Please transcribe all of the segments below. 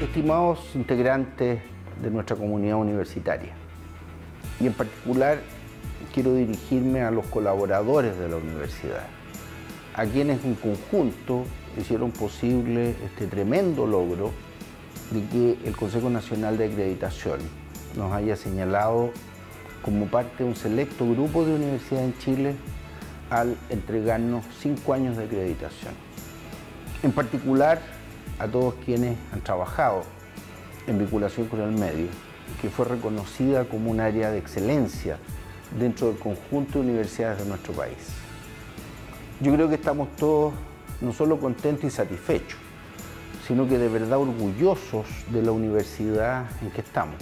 Estimados integrantes de nuestra comunidad universitaria, y en particular quiero dirigirme a los colaboradores de la universidad, a quienes en conjunto hicieron posible este tremendo logro de que el Consejo Nacional de Acreditación nos haya señalado como parte de un selecto grupo de universidades en Chile al entregarnos cinco años de acreditación. En particular, a todos quienes han trabajado en vinculación con el medio, que fue reconocida como un área de excelencia dentro del conjunto de universidades de nuestro país. Yo creo que estamos todos no solo contentos y satisfechos, sino que de verdad orgullosos de la universidad en que estamos,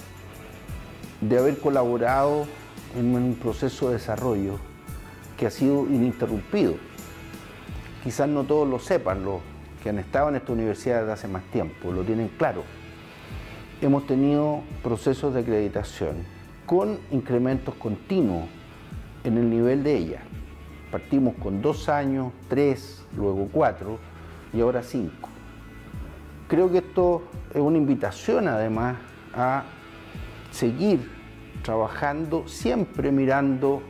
de haber colaborado en un proceso de desarrollo que ha sido ininterrumpido. Quizás no todos lo sepan, que han estado en esta universidad desde hace más tiempo, lo tienen claro. Hemos tenido procesos de acreditación con incrementos continuos en el nivel de ella. Partimos con dos años, tres, luego cuatro y ahora cinco. Creo que esto es una invitación además a seguir trabajando siempre mirando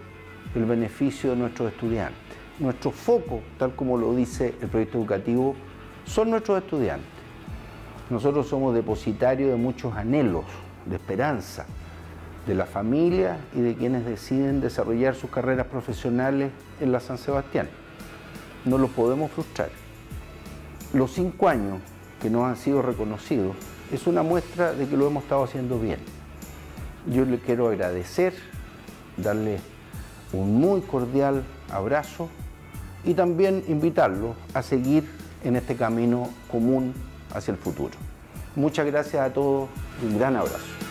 el beneficio de nuestros estudiantes. Nuestro foco, tal como lo dice el proyecto educativo, son nuestros estudiantes. Nosotros somos depositarios de muchos anhelos, de esperanza, de la familia y de quienes deciden desarrollar sus carreras profesionales en la San Sebastián. No los podemos frustrar. Los cinco años que nos han sido reconocidos es una muestra de que lo hemos estado haciendo bien. Yo le quiero agradecer, darle un muy cordial abrazo y también invitarlo a seguir en este camino común hacia el futuro. Muchas gracias a todos y un gran abrazo.